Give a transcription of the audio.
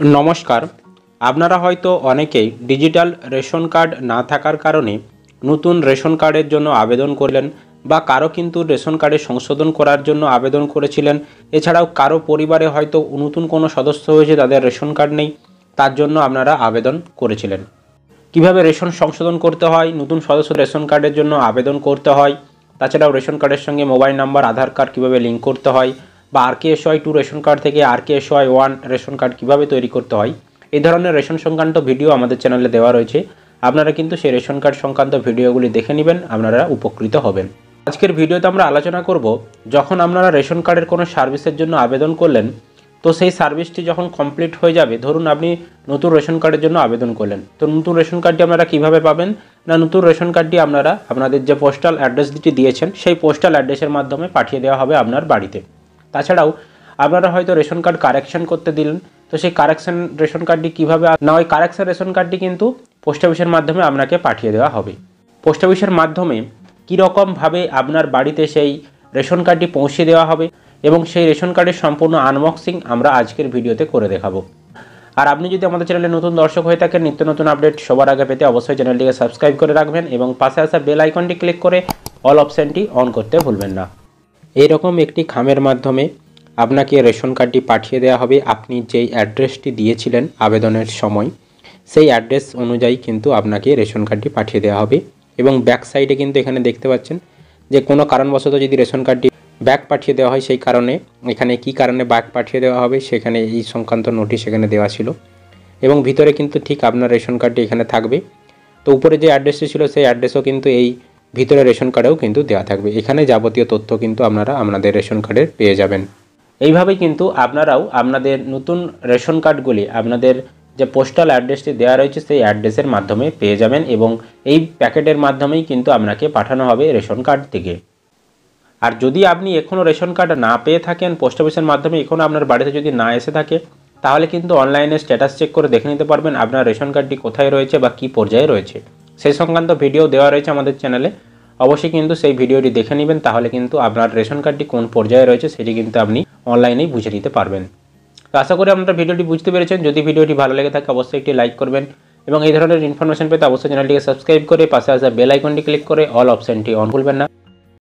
নমস্কার। আপনারা হয়তো অনেকেই ডিজিটাল রেশন কার্ড না থাকার কারণে নতুন রেশন কার্ডের জন্য আবেদন করলেন বা কারও কিন্তু রেশন কার্ডে সংশোধন করার জন্য আবেদন করেছিলেন। এছাড়াও কারও পরিবারে হয়তো নতুন কোনো সদস্য হয়েছে, তাদের রেশন কার্ড নেই, তার জন্য আপনারা আবেদন করেছিলেন। কীভাবে রেশন সংশোধন করতে হয়, নতুন সদস্য রেশন কার্ডের জন্য আবেদন করতে হয়, তাছাড়াও রেশন কার্ডের সঙ্গে মোবাইল নাম্বার, আধার কার্ড কীভাবে লিঙ্ক করতে হয় বা R K S Y two ration card থেকে R K S Y one ration card কীভাবে তৈরি করতে হয়, এই ধরনের রেশন সংক্রান্ত ভিডিও আমাদের চ্যানেলে দেওয়া রয়েছে। আপনারা কিন্তু সেই রেশন কার্ড সংক্রান্ত ভিডিওগুলি দেখে নেবেন, আপনারা উপকৃত হবেন। আজকের ভিডিওতে আমরা আলোচনা করব, যখন আপনারা রেশন কার্ডের কোনো সার্ভিসের জন্য আবেদন করলেন, তো সেই সার্ভিসটি যখন কমপ্লিট হয়ে যাবে, ধরুন আপনি নতুন রেশন কার্ডের জন্য আবেদন করলেন। তো নতুন রেশন কার্ডটি আপনারা কীভাবে পাবেন? না, নতুন রেশন কার্ডটি আপনারা আপনাদের যে পোস্টাল অ্যাড্রেস দিয়েছেন, সেই পোস্টাল অ্যাড্রেসের মাধ্যমে পাঠিয়ে দেওয়া হবে আপনার বাড়িতে। তাছাড়াও আপনারা হয়তো রেশন কার্ড কারেকশন করতে দিলেন। তো সেই কারেকশন রেশন কার্ডটি কীভাবে না, ওই কারেকশন রেশন কার্ডটি কিন্তু পোস্ট অফিসের মাধ্যমে আপনাকে পাঠিয়ে দেওয়া হবে। পোস্ট অফিসের মাধ্যমে কীরকমভাবে আপনার বাড়িতে সেই রেশন কার্ডটি পৌঁছে দেওয়া হবে এবং সেই রেশন কার্ডের সম্পূর্ণ আনবক্সিং আমরা আজকের ভিডিওতে করে দেখাবো। আর আপনি যদি আমাদের চ্যানেলে নতুন দর্শক হয়ে থাকেন, নিত্য নতুন আপডেট সবার আগে পেতে অবশ্যই চ্যানেলটিকে সাবস্ক্রাইব করে রাখবেন এবং পাশে আসা বেল আইকনটি ক্লিক করে অল অপশানটি অন করতে ভুলবেন না। এইরকম একটি খামের মাধ্যমে আপনাকে রেশন কার্ডটি পাঠিয়ে দেওয়া হবে। আপনি যেই অ্যাড্রেসটি দিয়েছিলেন আবেদনের সময়, সেই অ্যাড্রেস অনুযায়ী কিন্তু আপনাকে রেশন কার্ডটি পাঠিয়ে দেওয়া হবে। এবং ব্যাক সাইডে কিন্তু এখানে দেখতে পাচ্ছেন যে কোনো কারণবশত যদি রেশন কার্ডটি ব্যাক পাঠিয়ে দেওয়া হয়, সেই কারণে এখানে কি কারণে ব্যাক পাঠিয়ে দেওয়া হবে, সেখানে এই সংক্রান্ত নোটিশ এখানে দেওয়া ছিল। এবং ভিতরে কিন্তু ঠিক আপনার রেশন কার্ডটি এখানে থাকবে। তো উপরে যে অ্যাড্রেসটি ছিল, সেই অ্যাড্রেসও কিন্তু এই ভিতরে রেশন কার্ডেও কিন্তু দেওয়া থাকবে। এখানে যাবতীয় তথ্য কিন্তু আপনারা আপনাদের রেশন কার্ডের পেয়ে যাবেন। এইভাবেই কিন্তু আপনারাও আপনাদের নতুন রেশন কার্ডগুলি, আপনাদের যে পোস্টাল অ্যাড্রেসটি দেওয়া রয়েছে, সেই অ্যাড্রেসের মাধ্যমে পেয়ে যাবেন এবং এই প্যাকেটের মাধ্যমেই কিন্তু আপনাকে পাঠানো হবে রেশন কার্ড থেকে। আর যদি আপনি এখনও রেশন কার্ড না পেয়ে থাকেন, পোস্ট অফিসের মাধ্যমে এখনও আপনার বাড়িতে যদি না এসে থাকে, তাহলে কিন্তু অনলাইনে স্ট্যাটাস চেক করে দেখে নিতে পারবেন আপনার রেশন কার্ডটি কোথায় রয়েছে বা কী পর্যায়ে রয়েছে। সেই সংক্রান্ত ভিডিও দেওয়া রয়েছে আমাদের চ্যানেলে অবশ্যই কিন্তু সেই ভিডিওটি দেখে নেবেন, তাহলে কিন্তু আপনার রেশন কার্ডটি কোন পর্যায়ে রয়েছে সেটি কিন্তু আপনি অনলাইনেই বুঝে নিতে পারবেন। তো আশা করি আপনারা ভিডিওটি বুঝতে পেরেছেন। যদি ভিডিওটি ভালো লেগে থাকে, অবশ্যই একটি লাইক করবেন এবং এই ধরনের ইনফরমেশন পেতে অবশ্যই চ্যানেলটিকে সাবস্ক্রাইব করে পাশে আসা বেল আইকনটি ক্লিক করে অল অপশানটি অন করবেন না।